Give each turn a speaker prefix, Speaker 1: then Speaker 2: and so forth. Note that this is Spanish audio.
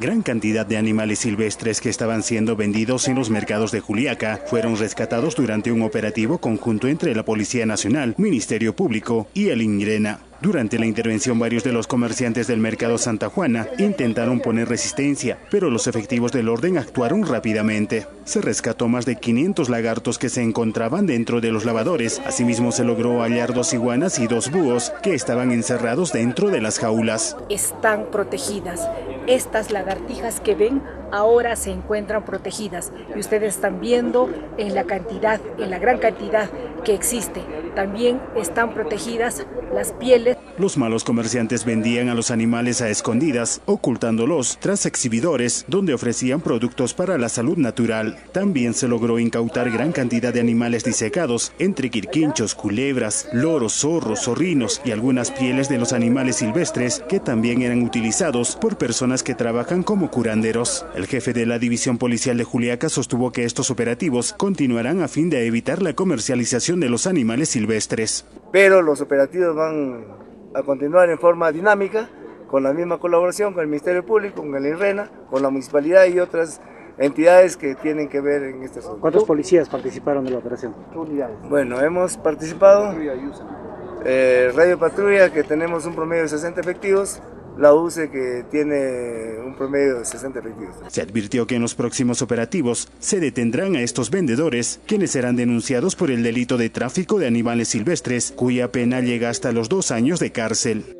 Speaker 1: Gran cantidad de animales silvestres que estaban siendo vendidos en los mercados de Juliaca fueron rescatados durante un operativo conjunto entre la Policía Nacional, Ministerio Público y el INRENA. Durante la intervención varios de los comerciantes del mercado Santa Juana intentaron poner resistencia, pero los efectivos del orden actuaron rápidamente. Se rescató más de 500 lagartos que se encontraban dentro de los lavadores. Asimismo se logró hallar dos iguanas y dos búhos que estaban encerrados dentro de las jaulas.
Speaker 2: Están protegidas. Estas lagartijas que ven ahora se encuentran protegidas y ustedes están viendo en la cantidad, en la gran cantidad que existe. También están protegidas las pieles.
Speaker 1: Los malos comerciantes vendían a los animales a escondidas, ocultándolos tras exhibidores donde ofrecían productos para la salud natural. También se logró incautar gran cantidad de animales disecados, entre quirquinchos, culebras, loros, zorros, zorrinos y algunas pieles de los animales silvestres que también eran utilizados por personas que trabajan como curanderos. El jefe de la División Policial de Juliaca sostuvo que estos operativos continuarán a fin de evitar la comercialización de los animales silvestres.
Speaker 3: Pero los operativos van a continuar en forma dinámica, con la misma colaboración con el Ministerio Público, con el IRENA, con la Municipalidad y otras entidades que tienen que ver en este asunto.
Speaker 4: ¿Cuántos policías participaron de la operación?
Speaker 3: Bueno, hemos participado, eh, Radio Patrulla, que tenemos un promedio de 60 efectivos, la UCE que tiene un promedio de 60 efectivos.
Speaker 1: Se advirtió que en los próximos operativos se detendrán a estos vendedores, quienes serán denunciados por el delito de tráfico de animales silvestres, cuya pena llega hasta los dos años de cárcel.